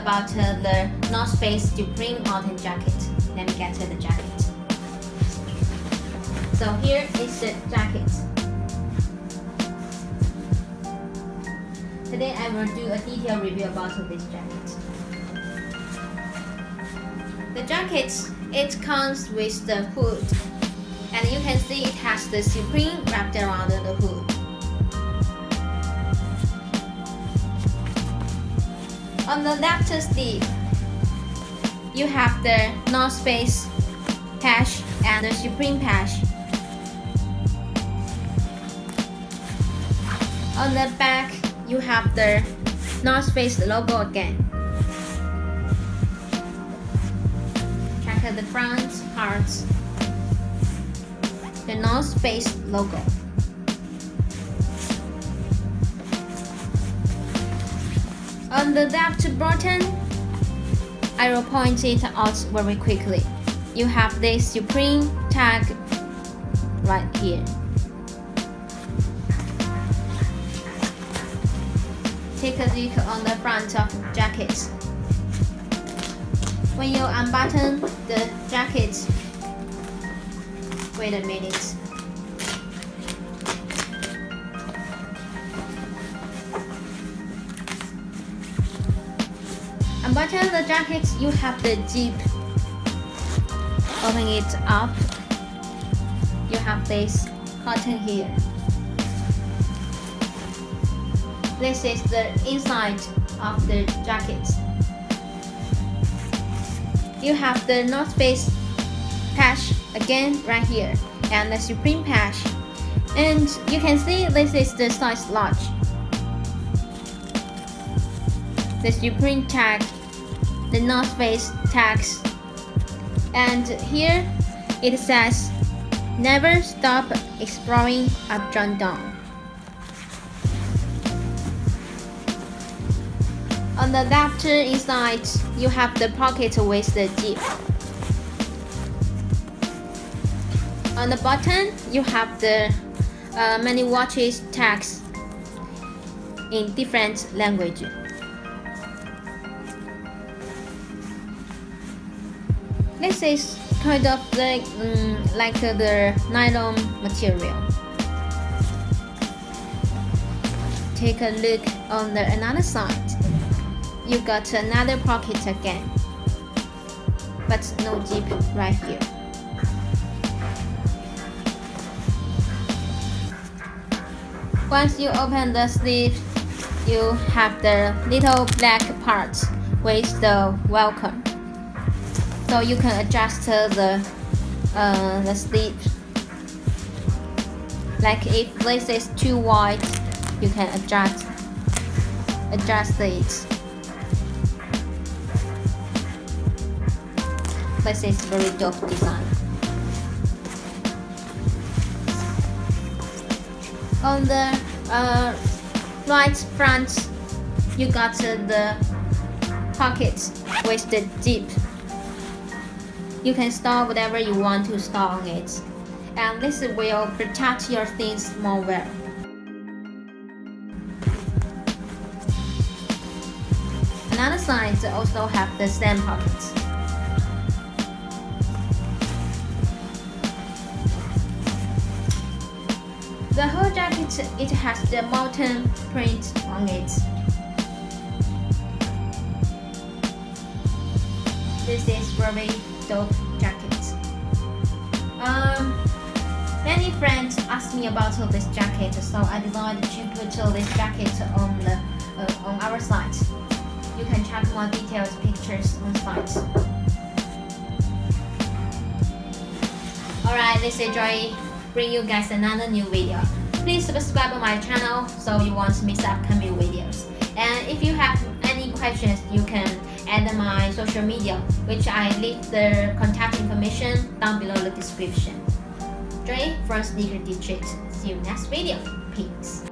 about the North Face Supreme Autumn Jacket. Let me get to the jacket. So here is the jacket. Today I will do a detailed review about this jacket. The jacket, it comes with the hood. And you can see it has the Supreme wrapped around the hood. On the left sleeve, you have the North Face patch and the Supreme patch. On the back, you have the North Face logo again. Check out the front parts. The North Face logo. On the left button, I will point it out very quickly. You have this Supreme tag right here. Take a look on the front of the jacket. When you unbutton the jacket, wait a minute. Unbutton the jacket, you have the zip. Open it up. You have this cotton here. This is the inside of the jacket. You have the North Face patch again right here and the Supreme patch. And you can see this is the size large. The Supreme tag, the North Face tags. And here it says, never stop exploring up down. On the left inside, you have the pocket with the zip. On the bottom, you have the uh, many watches tags in different language. This is kind of like, um, like the nylon material. Take a look on the another side. You got another pocket again but no zip right here. Once you open the sleeve you have the little black part with the Velcro so you can adjust the uh, the sleeve like if this is too wide you can adjust adjust it this is very dope design. On the uh, right front, you got uh, the pocket with the zip. You can store whatever you want to store on it. And this will protect your things more well. Another side also have the same pockets. The whole jacket it has the mountain print on it. This is very dope jacket. Um, many friends asked me about this jacket, so I decided to put this jacket on the uh, on our site. You can check more details pictures on site. Alright, this is Joy bring you guys another new video. Please subscribe to my channel so you won't miss upcoming videos. And if you have any questions, you can add my social media, which I leave the contact information down below the description. Dre from Sneaker District. See you next video. Peace.